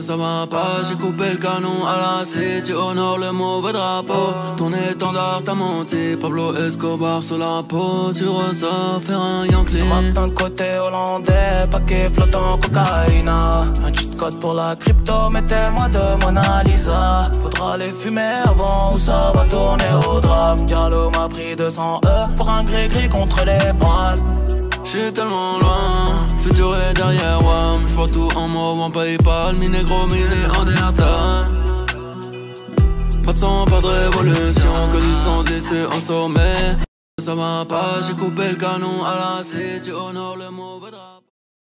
Ça va pas, j'ai coupé le canon à la C, tu honores le mauvais drapeau. Ton étendard t'a monté, Pablo Escobar sur la peau, tu ressors faire un Yankee. Ce matin côté hollandais, paquet flottant cocaïne. Un cheat code pour la crypto, mettez-moi de Mona Lisa. Faudra les fumer avant ou ça va tourner au drame. Diallo m'a pris 200 E pour un gris-gris contre les poils. J'suis tellement loin, en mauve en Paypal, mi négro, mi néandertal Pas de sang, pas de révolution, que du sang c'est en sommet. Ça va pas, j'ai coupé le canon à la C, tu honores le mauvais